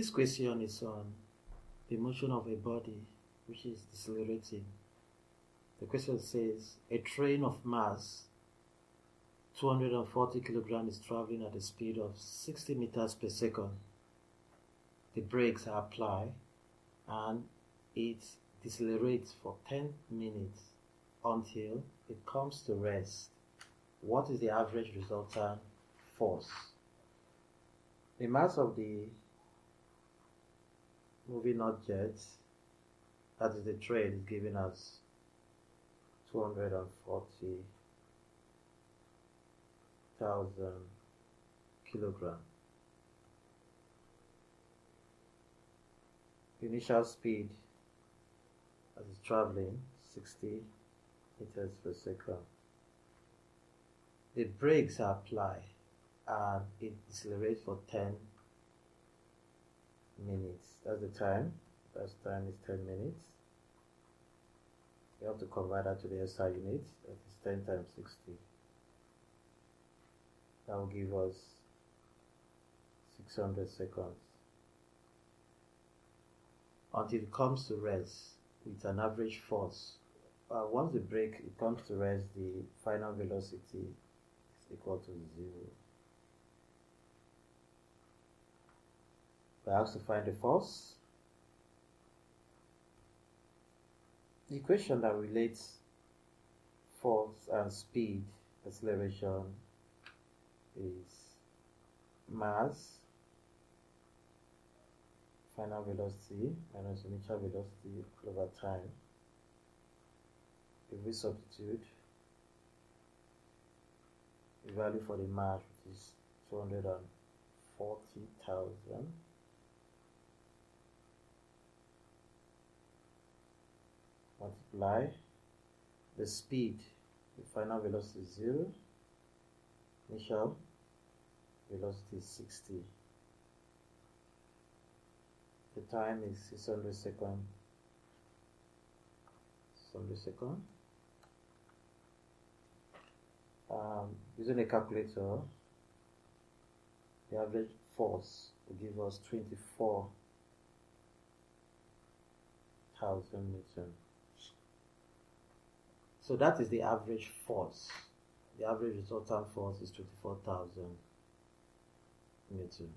This question is on the motion of a body which is decelerating. The question says a train of mass 240 kilograms is traveling at a speed of 60 meters per second. The brakes are applied and it decelerates for 10 minutes until it comes to rest. What is the average resultant force? The mass of the moving object, that is the train, is giving us 240,000 kilogram. Initial speed as it's traveling 60 meters per second. The brakes applied and it decelerates for 10 minutes. That's the time. That's time is 10 minutes. You have to convert that to the SI unit. That is 10 times 60. That will give us 600 seconds. Until it comes to rest with an average force. Uh, once the brake it comes to rest, the final velocity is equal to zero. We have to find the force. The equation that relates force and speed acceleration is mass final velocity minus initial velocity over time if we substitute the value for the mass which is 240,000 multiply the speed the final velocity is 0 initial velocity is 60 the time is 600 seconds 600 seconds um, using a calculator the average force will give us 24,000 newton so that is the average force. The average resultant force is 24,000 newton.